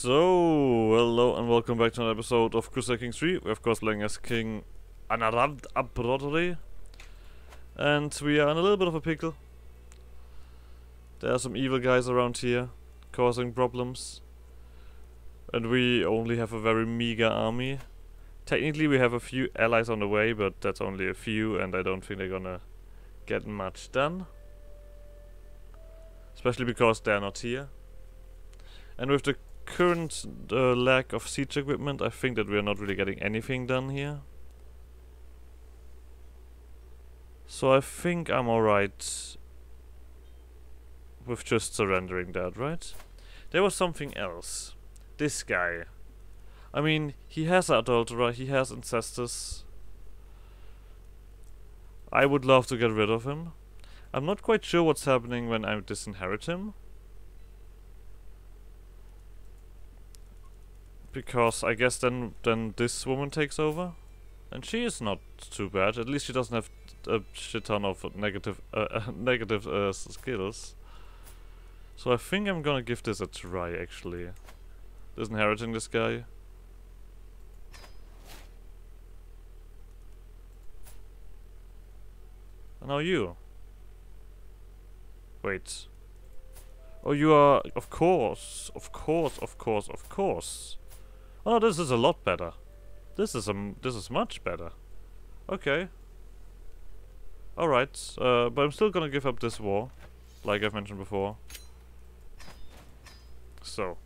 So, hello and welcome back to another episode of Crusader Kings 3. We're of course playing as King Anarawd ap Rhodri. And we are in a little bit of a pickle. There are some evil guys around here, causing problems. And we only have a very meager army. Technically we have a few allies on the way, but that's only a few and I don't think they're gonna get much done. Especially because they're not here. And with the current uh, lack of siege equipment, I think that we are not really getting anything done here. So I think I'm alright with just surrendering that, right? There was something else. This guy. I mean, he has Adultera, he has Ancestors. I would love to get rid of him. I'm not quite sure what's happening when I disinherit him. Because I guess then then this woman takes over. And she is not too bad. At least she doesn't have a shit ton of negative uh, negative uh, skills. So I think I'm gonna give this a try actually. Disinheriting this guy. And now you. Wait. Oh, you are... Of course. Of course, of course, of course. Oh, this is a lot better. This is a... This is much better. Okay. Alright. Uh, but I'm still gonna give up this war. Like I've mentioned before. So.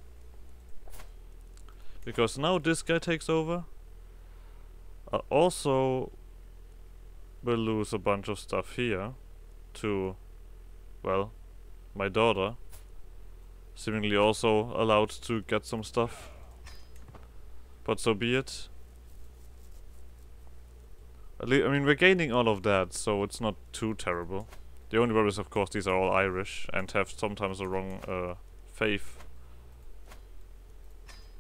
Because now this guy takes over. I also will lose a bunch of stuff here to well, my daughter, seemingly also allowed to get some stuff. But so be it. At least, I mean, we're gaining all of that, so it's not too terrible. The only worry is, of course, these are all Irish and have sometimes the wrong uh, faith.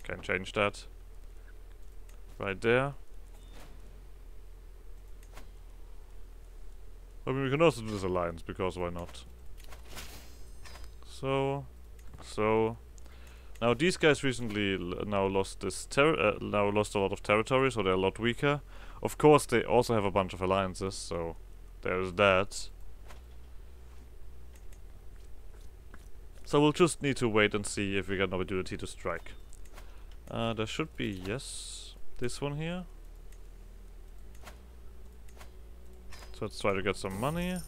Can change that. Right there. I mean, we can also do this alliance, because why not? So, so. Now these guys recently now lost this uh, now lost a lot of territory, so they're a lot weaker. Of course, they also have a bunch of alliances, so there's that. So we'll just need to wait and see if we get an opportunity to strike. Uh, there should be, yes, this one here. So let's try to get some money.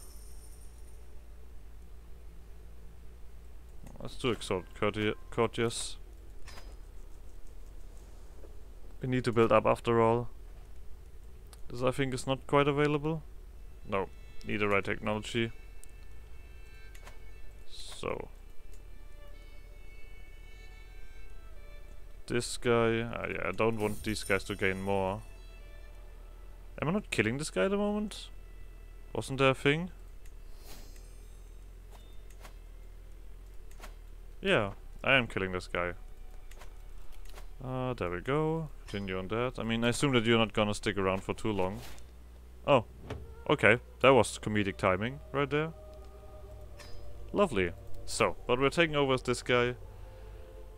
Let's do exalt courteous. We need to build up after all. This I think is not quite available. No, need the right technology. So. This guy, uh, yeah, I don't want these guys to gain more. Am I not killing this guy at the moment? Wasn't there a thing? Yeah, I am killing this guy. Uh, there we go. Continue on that. I mean, I assume that you're not gonna stick around for too long. Oh, okay. That was comedic timing right there. Lovely. So, what we're taking over is this guy.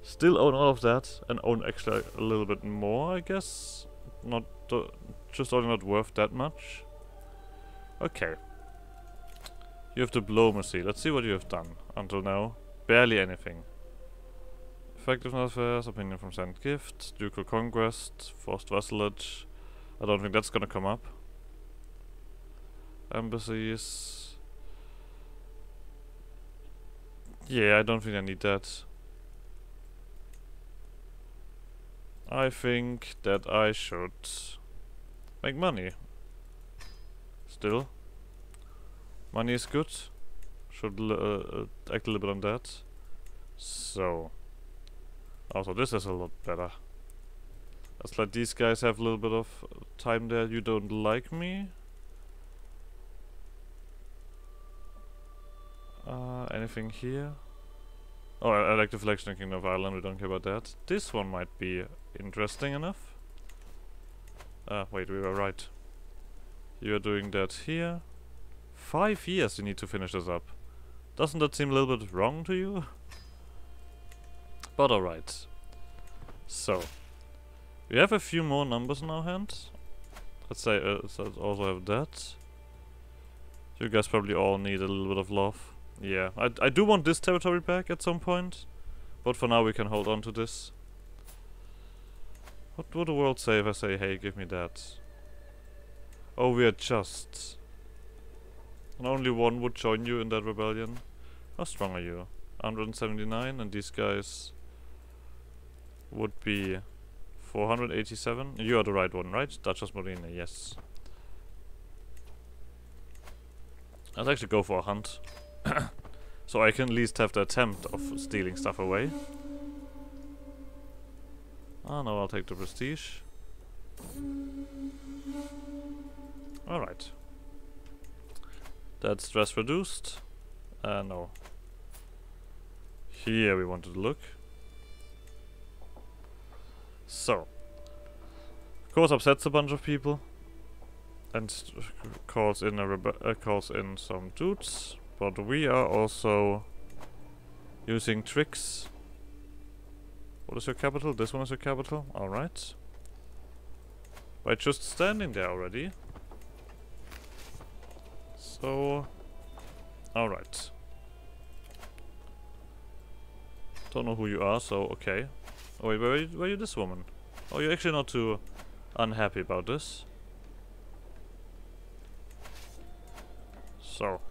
Still own all of that, and own actually a little bit more, I guess. Not uh, just only not worth that much. Okay. You have diplomacy. Let's see what you have done until now. Barely anything. Effectiveness affairs, opinion from Sand Gift, Ducal Conquest, Forced Vassalage. I don't think that's gonna come up. Embassies. Yeah, I don't think I need that. I think that I should make money. Still. Money is good. Should uh, uh, act a little bit on that. So. Also, this is a lot better. Let's let these guys have a little bit of time there. You don't like me? Uh, anything here? Oh, I, like the Kingdom of Ireland, we don't care about that. This one might be interesting enough. Ah, wait, we were right. You're doing that here. Five years you need to finish this up. Doesn't that seem a little bit wrong to you? But alright. So, we have a few more numbers in our hand. Let's say uh, let's also have that. You guys probably all need a little bit of love. Yeah, I, I do want this territory back at some point. But for now we can hold on to this. What would the world say if I say, hey, give me that? Oh, we are just. And only one would join you in that rebellion. How strong are you? 179 and these guys would be 487. You are the right one, right? Duchess Marina, yes. I'd actually go for a hunt. so I can at least have the attempt of stealing stuff away. Oh no, I'll take the prestige. Alright. That's stress reduced. Uh, no. Here we wanted to look. So. Of course upsets a bunch of people. And calls in a uh, calls in some dudes. But we are also using tricks what is your capital? This one is your capital? Alright. By just standing there already. So... Alright. Don't know who you are, so okay. Oh wait, where are, you, you this woman? Oh, you're actually not too unhappy about this. So.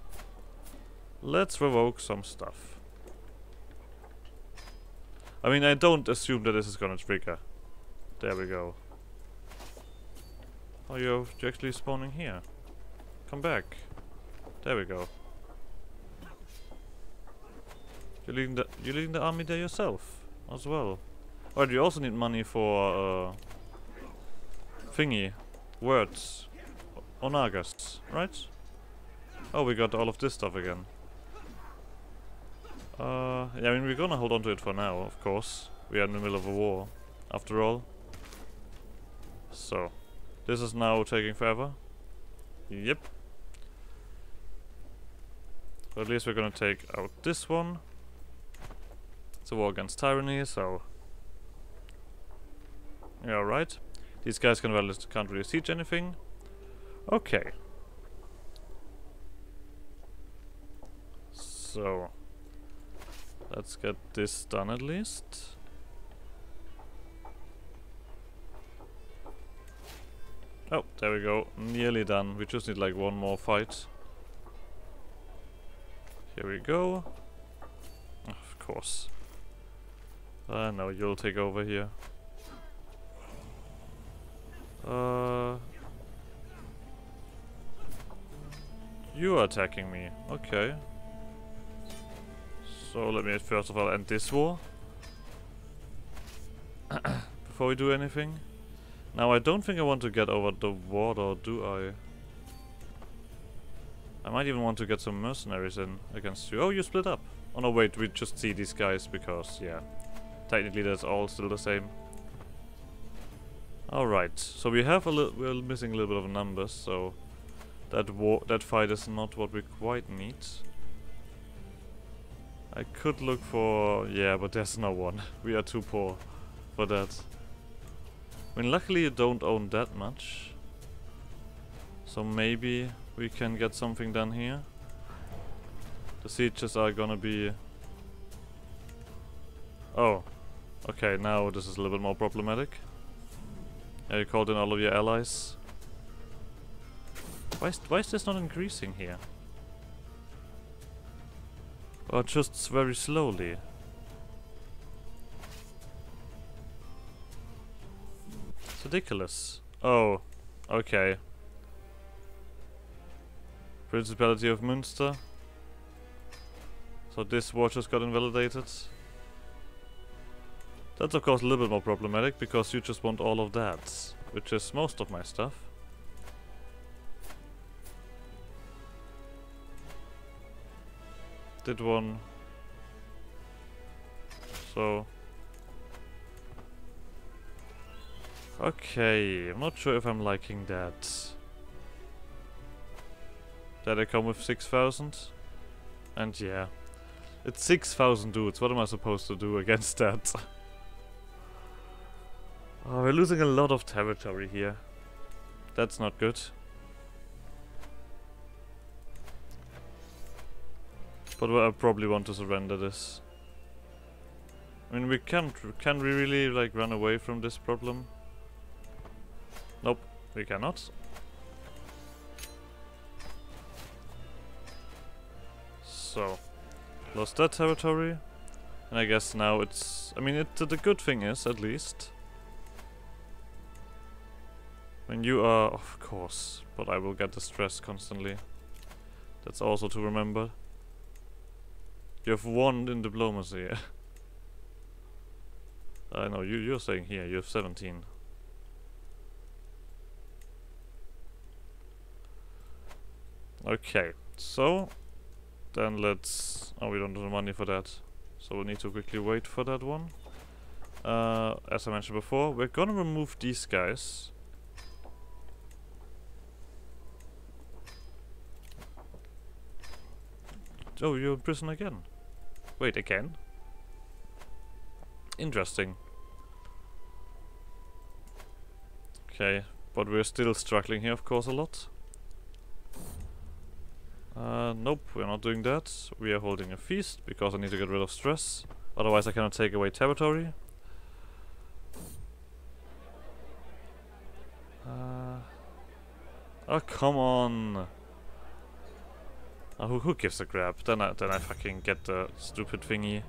Let's revoke some stuff. I mean, I don't assume that this is gonna trigger. There we go. Oh, you're, you're actually spawning here. Come back. There we go. You're leading the you're leading the army there yourself as well. Oh, you also need money for uh, thingy words onagas, right? Oh, we got all of this stuff again. Uh, yeah, I mean, we're gonna hold on to it for now, of course. We are in the middle of a war, after all. So, this is now taking forever. Yep. So at least we're gonna take out this one. It's a war against tyranny, so... Yeah, right. These guys can well can't really siege anything. Okay. So... Let's get this done at least. Oh, there we go. Nearly done. We just need like one more fight. Here we go. Of course. Uh, no, you'll take over here. Uh, you are attacking me. Okay. So let me first of all end this war. Before we do anything. Now I don't think I want to get over the water, do I? I might even want to get some mercenaries in against you. Oh, you split up. Oh no, wait, we just see these guys because, yeah. Technically that's all still the same. Alright, so we have a little, we're missing a little bit of numbers, so that war, that fight is not what we quite need. I could look for... Yeah, but there's no one. we are too poor for that. I mean, luckily you don't own that much. So maybe we can get something done here. The sieges are gonna be... Oh. Okay, now this is a little bit more problematic. Yeah, you called in all of your allies. Why is, why is this not increasing here? Or just very slowly? It's ridiculous. Oh, okay. Principality of Münster. So this war just got invalidated. That's of course a little bit more problematic because you just want all of that, which is most of my stuff. did one. So... Okay, I'm not sure if I'm liking that. That I come with 6,000? And yeah. It's 6,000 dudes, what am I supposed to do against that? Oh, we're losing a lot of territory here. That's not good. But I probably want to surrender this. I mean, we can't. Can we really like run away from this problem? Nope, we cannot. So, lost that territory. And I guess now it's... I mean, it, the good thing is, at least... When you are... Of course, but I will get the stress constantly. That's also to remember. You have one in diplomacy. I know, you, you're saying here, you have 17. Okay, so then let's... Oh, we don't have the money for that. So we need to quickly wait for that one. Uh, as I mentioned before, we're gonna remove these guys. Oh, you're in prison again. Wait, again? Interesting. Okay, but we're still struggling here, of course, a lot. Uh, nope, we're not doing that. We are holding a feast, because I need to get rid of stress. Otherwise I cannot take away territory. Uh, oh, come on! Oh, who, who gives a crap? Then I, then I fucking get the stupid thingy.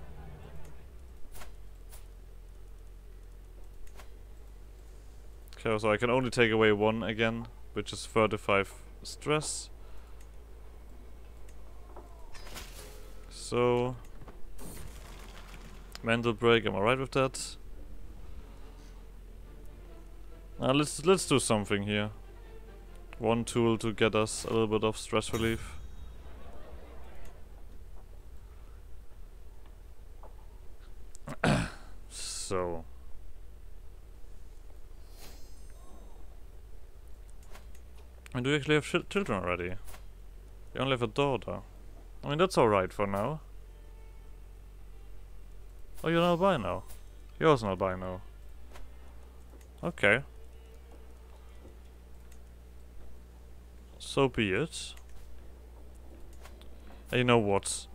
Okay, so I can only take away one again, which is 35 stress. So mental break, am I right with that? Now let's let's do something here. One tool to get us a little bit of stress relief. So And do you actually have children already? You only have a daughter. I mean, that's alright for now. Oh, you're not albino. You're also not albino. Okay. So be it. And you know what?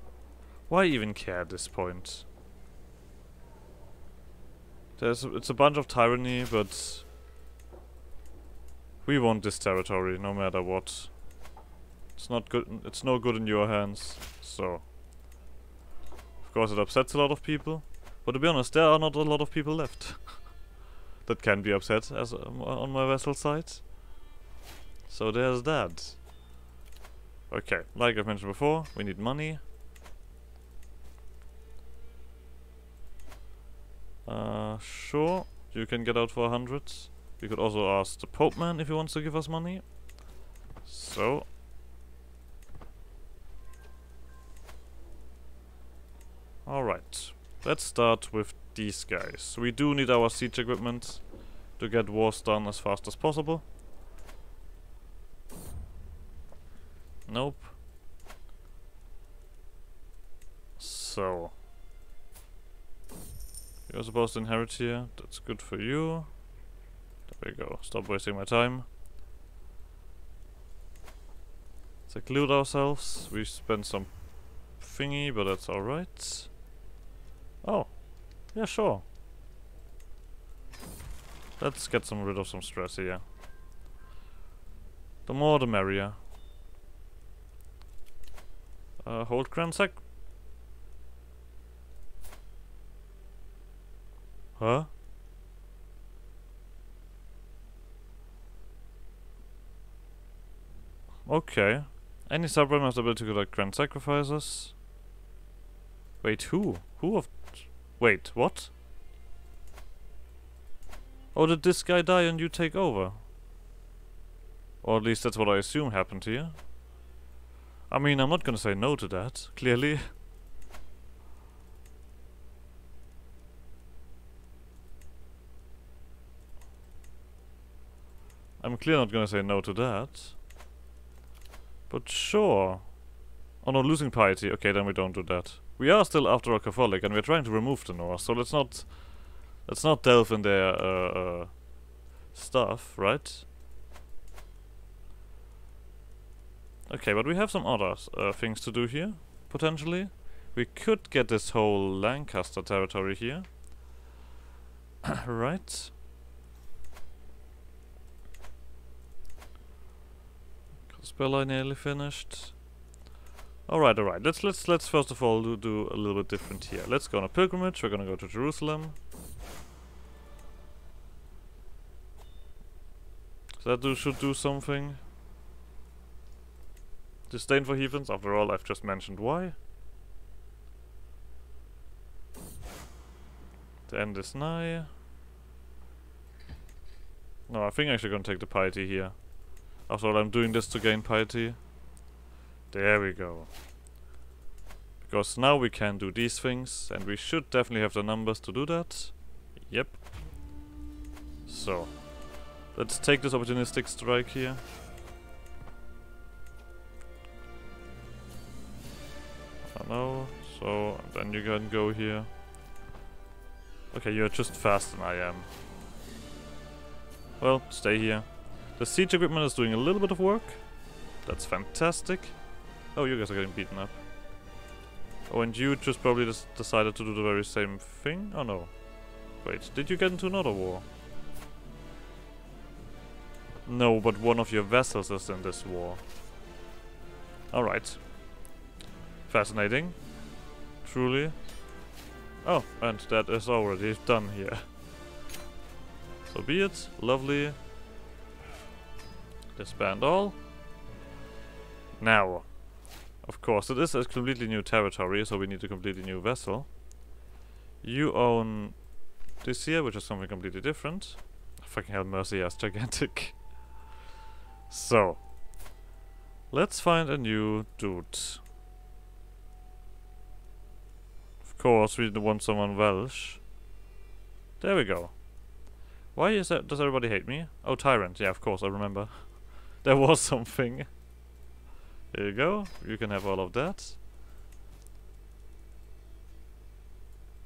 Why even care at this point? There's it's a bunch of tyranny, but we want this territory no matter what. It's not good. It's no good in your hands. So, of course, it upsets a lot of people. But to be honest, there are not a lot of people left that can be upset as um, on my vassal side. So there's that. Okay, like I've mentioned before, we need money. Uh, sure, you can get out for a hundred. We could also ask the Pope man if he wants to give us money. So, Alright, let's start with these guys. We do need our siege equipment to get wars done as fast as possible. Nope. So. You're supposed to inherit here. That's good for you. There we go. Stop wasting my time. Seclude ourselves. We spent some thingy, but that's alright. Oh. Yeah, sure. Let's get some rid of some stress here. The more the merrier. Uh, hold Cransec. Huh? Okay. Any subrealm has the ability to collect grand sacrifices. Wait, who? Who of... Wait, what? Oh, did this guy die and you take over? Or at least that's what I assume happened here. I mean, I'm not gonna say no to that, clearly. I'm clearly not gonna say no to that. But sure. Oh no, losing piety. Okay, then we don't do that. We are still after all Catholic, and we're trying to remove the Norse, so let's not Let's not delve in their uh, uh, stuff, right? Okay, but we have some other uh, things to do here, potentially. We could get this whole Lancaster territory here. right. Spell I nearly finished. Alright, alright. Let's let's let's first of all do, do a little bit different here. Let's go on a pilgrimage. We're gonna go to Jerusalem. That do, should do something. Disdain for heathens. After all, I've just mentioned why. The end is nigh. No, I think I'm actually gonna take the piety here. After all, I'm doing this to gain piety. There we go. Because now we can do these things, and we should definitely have the numbers to do that. Yep. So, let's take this opportunistic strike here. I know, so then you can go here. Okay, you're just faster than I am. Well, stay here. The siege equipment is doing a little bit of work. That's fantastic. Oh, you guys are getting beaten up. Oh, and you just probably just decided to do the very same thing? Oh no. Wait, did you get into another war? No, but one of your vassals is in this war. Alright. Fascinating. Truly. Oh, and that is already done here. So be it. Lovely. Disband all. Now, of course, it is a completely new territory, so we need a completely new vassal. You own this here, which is something completely different. Fucking hell, Mercia is gigantic. so, let's find a new dude. Of course, we want someone Welsh. There we go. Why is that? Does everybody hate me? Oh, Tyrant. Yeah, of course, I remember. there was something. There you go. You can have all of that.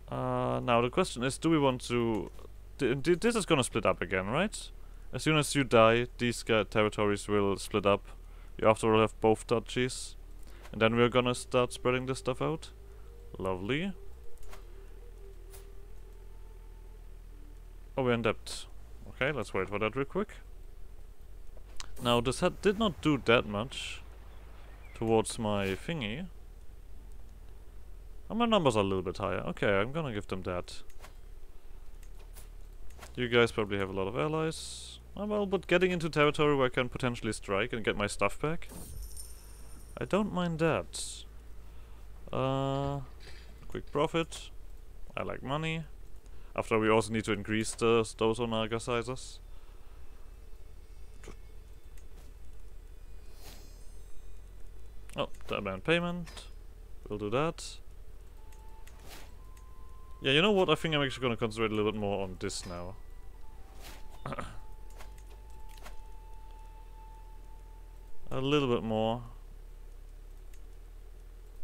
Uh, now the question is, do we want to... this is gonna split up again, right? As soon as you die, these territories will split up. You after all have both duchies. And then we're gonna start spreading this stuff out. Lovely. Oh, we're in debt. Okay, let's wait for that real quick. Now, this hat did not do that much towards my thingy. Oh, my numbers are a little bit higher. Okay, I'm gonna give them that. You guys probably have a lot of allies. Oh, well, but getting into territory where I can potentially strike and get my stuff back. I don't mind that. Uh, quick profit. I like money. After we also need to increase the those Onaga sizes. Oh, demand payment. We'll do that. Yeah, you know what? I think I'm actually gonna concentrate a little bit more on this now. a little bit more.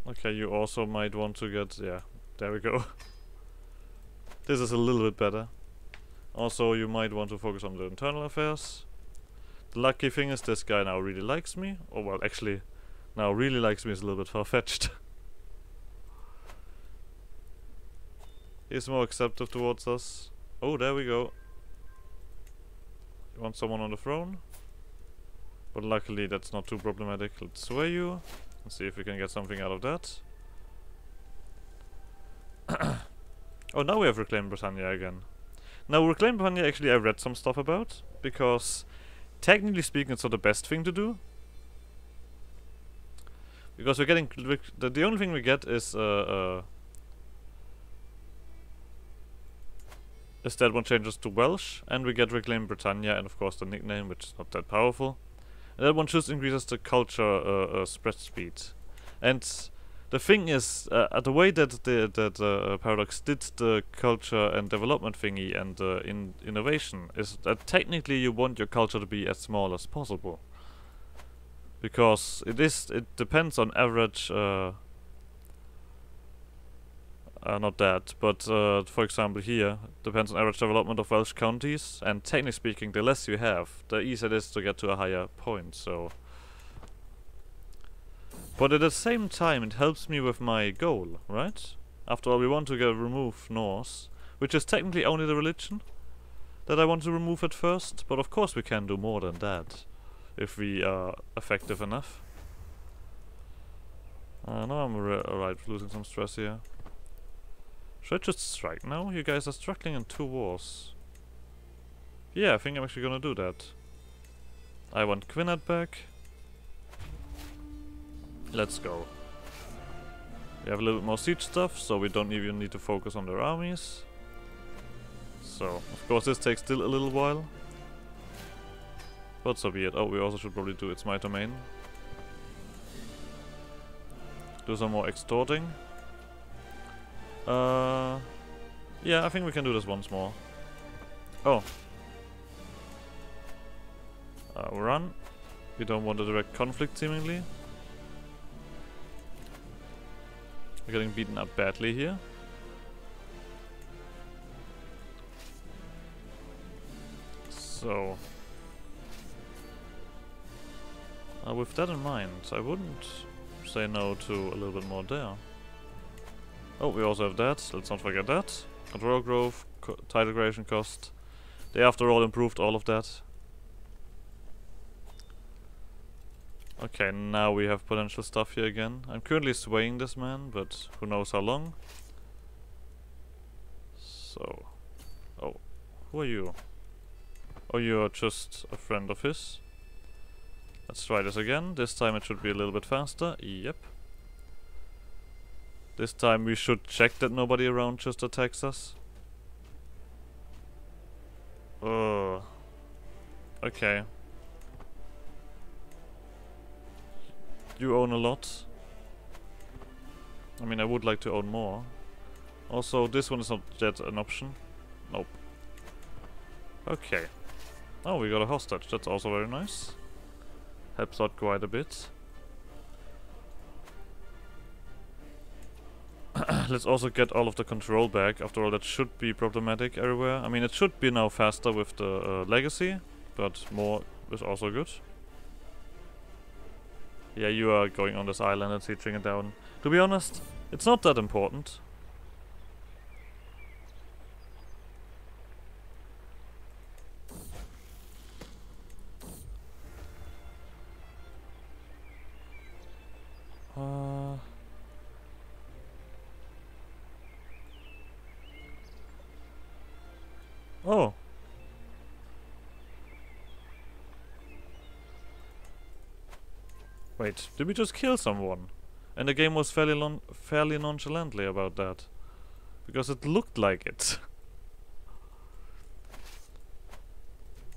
Okay, you also might want to get... yeah, there we go. this is a little bit better. Also, you might want to focus on the internal affairs. The lucky thing is this guy now really likes me. Oh, well, actually, now really likes me is a little bit far-fetched. He's more acceptive towards us. Oh, there we go. You want someone on the throne? But luckily that's not too problematic. Let's sway you. And see if we can get something out of that. oh, now we have Reclaim Britannia again. Now, Reclaim Britannia actually I read some stuff about. Because, technically speaking, it's not the best thing to do. Because we're getting... The, the only thing we get is... Uh, uh, is that one changes to Welsh, and we get Reclaim Britannia, and of course the nickname, which is not that powerful. And that one just increases the culture uh, uh, spread speed. And the thing is, uh, the way that the that uh, Paradox did the culture and development thingy and uh, in innovation is that technically you want your culture to be as small as possible because it is it depends on average uh, Uh, not that, but uh, for example here, depends on average development of Welsh counties, and technically speaking, the less you have, the easier it is to get to a higher point, so... But at the same time, it helps me with my goal, right? After all, we want to get remove Norse, which is technically only the religion that I want to remove at first, but of course we can do more than that, if we are effective enough. Uh, now I'm alright losing some stress here. Should I just strike now? You guys are struggling in two wars. Yeah, I think I'm actually gonna do that. I want Gwynedd back. Let's go. We have a little bit more siege stuff, so we don't even need to focus on their armies. So, of course this takes still a little while. But so be it. Oh, we also should probably do It's My Domain. Do some more extorting. Uh, yeah, I think we can do this once more. Oh. Uh, run. We don't want a direct conflict, seemingly. We're getting beaten up badly here. So... Uh, with that in mind, I wouldn't say no to a little bit more there. Oh, we also have that. Let's not forget that. Control growth, co title creation cost. They after all improved all of that. Okay, now we have potential stuff here again. I'm currently swaying this man, but who knows how long. So... Oh, who are you? Oh, you're just a friend of his. Let's try this again. This time it should be a little bit faster. Yep. This time we should check that nobody around just attacks us. Oh. Okay. You own a lot. I mean, I would like to own more. Also, this one is not yet an option. Nope. Okay. Oh, we got a hostage. That's also very nice. Helps out quite a bit. Let's also get all of the control back. After all, that should be problematic everywhere. I mean, it should be now faster with the uh, legacy, but more is also good. Yeah, you are going on this island and sieging it down. To be honest, it's not that important. Oh. Wait, did we just kill someone? And the game was fairly, non fairly nonchalantly about that. Because it looked like it.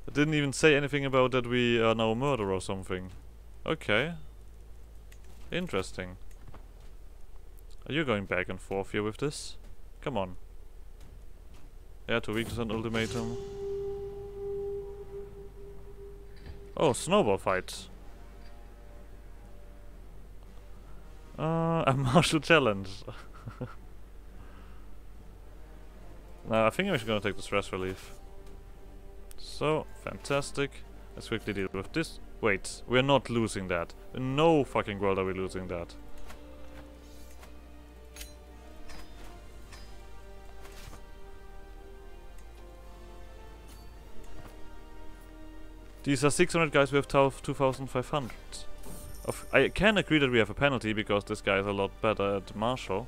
it didn't even say anything about that we are now a murderer or something. Okay. Interesting. Are you going back and forth here with this? Come on. Yeah, two weeks on ultimatum. Oh, snowball fights. Uh, a martial challenge. now, I think I'm just gonna take the stress relief. So, fantastic. Let's quickly deal with this. Wait, we're not losing that. no fucking world are we losing that. These are 600 guys, we have 2,500. I can agree that we have a penalty because this guy is a lot better at martial.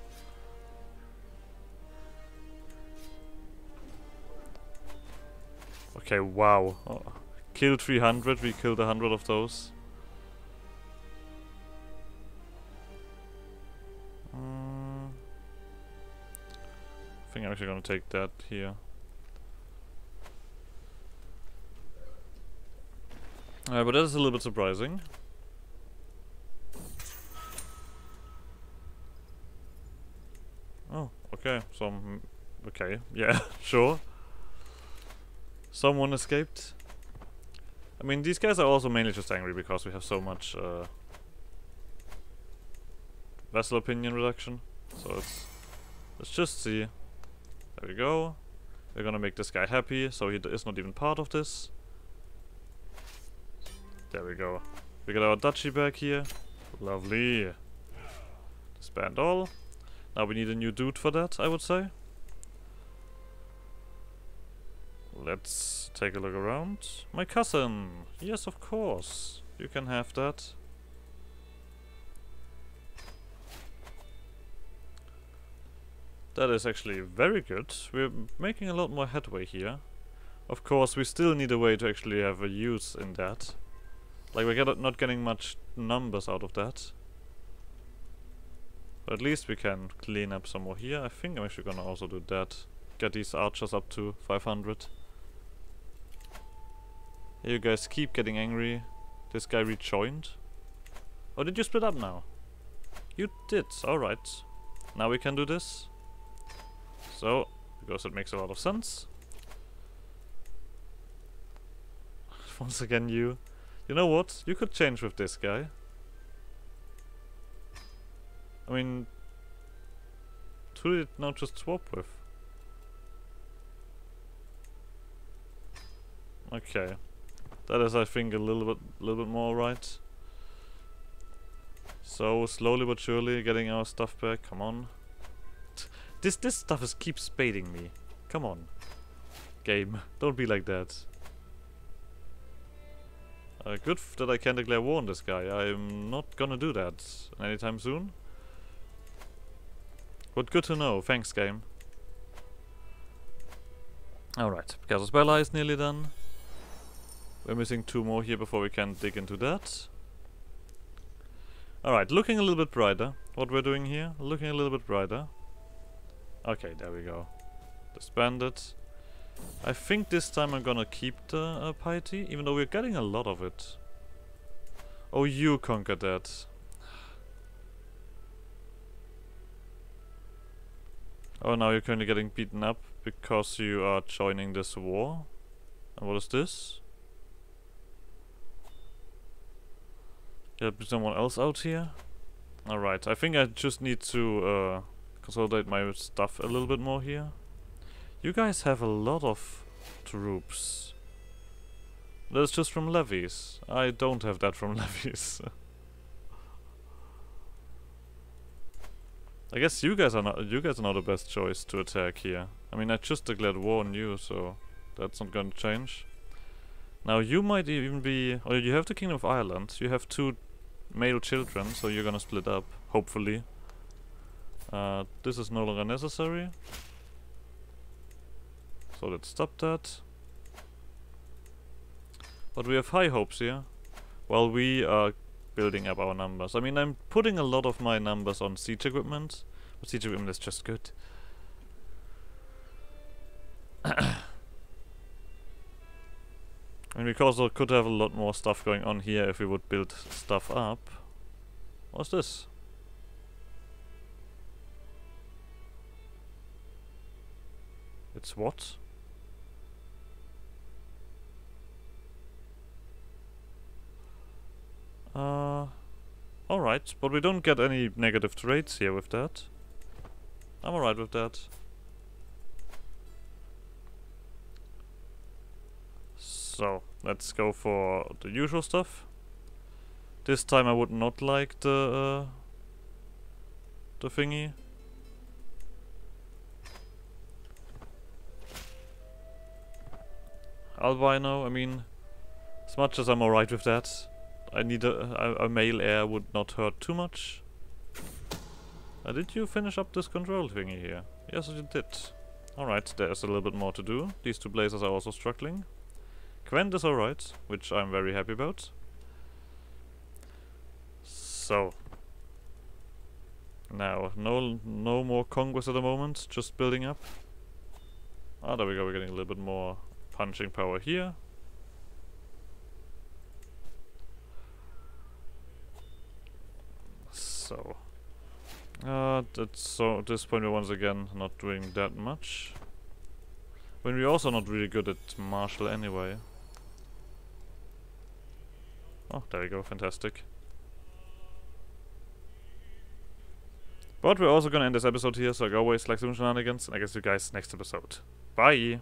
Okay, wow. Oh, killed 300, we killed 100 of those. Mm. I think I'm actually gonna take that here. Uh, but that is a little bit surprising. Oh, okay. Some... Okay, yeah, sure. Someone escaped. I mean, these guys are also mainly just angry because we have so much uh, vassal opinion reduction. So it's Let's just see. There we go. We're gonna make this guy happy, so he is not even part of this. There we go. We got our duchy back here. Lovely. Disband all. Now we need a new dude for that, I would say. Let's take a look around. My cousin! Yes, of course. You can have that. That is actually very good. We're making a lot more headway here. Of course, we still need a way to actually have a use in that. Like, we're not getting much numbers out of that. But at least we can clean up some more here. I think I'm actually gonna also do that. Get these archers up to 500. Here you guys keep getting angry. This guy rejoined. Oh, did you split up now? You did, alright. Now we can do this. So, because it makes a lot of sense. Once again you. You know what? You could change with this guy. I mean... Who did it not just swap with? Okay. That is, I think, a little bit, little bit more right. So, slowly but surely getting our stuff back. Come on. This this stuff is keeps spading me. Come on. Game. Don't be like that. Uh, good that I can declare war on this guy. I'm not gonna do that anytime soon. But good to know. Thanks, game. Alright, Pegasus Bella is nearly done. We're missing two more here before we can dig into that. Alright, looking a little bit brighter. What we're doing here, looking a little bit brighter. Okay, there we go. Disbanded. I think this time I'm gonna keep the uh, piety, even though we're getting a lot of it. Oh, you conquered that. Oh, now you're currently getting beaten up because you are joining this war. And what is this? Get someone else out here? Alright, I think I just need to uh, consolidate my stuff a little bit more here. You guys have a lot of troops. That's just from levies. I don't have that from levies. I guess you guys are not you guys are not the best choice to attack here. I mean I just declared war on you, so that's not gonna change. Now you might even be or you have the Kingdom of Ireland, you have two male children, so you're gonna split up, hopefully. Uh, this is no longer necessary. So let's stop that. But we have high hopes here. While we are building up our numbers. I mean, I'm putting a lot of my numbers on siege equipment. But siege equipment is just good. and we also could have a lot more stuff going on here if we would build stuff up. What's this? It's what? Uh, alright, but we don't get any negative traits here with that. I'm alright with that. So, let's go for the usual stuff. This time I would not like the, uh, the thingy. albino, I mean, as much as I'm alright with that, I need a, a, a, male heir would not hurt too much. Uh, did you finish up this control thingy here? Yes, you did. Alright, there's a little bit more to do. These two blazers are also struggling. Gwent is alright, which I'm very happy about. So. Now, no no more conquest at the moment, just building up. Ah, there we go, we're getting a little bit more punching power here. So, uh, that's so at this point we're once again not doing that much. When we're also not really good at martial anyway. Oh, there we go, fantastic. But we're also gonna end this episode here, so like always, like some shenanigans, and I guess you guys next episode. Bye!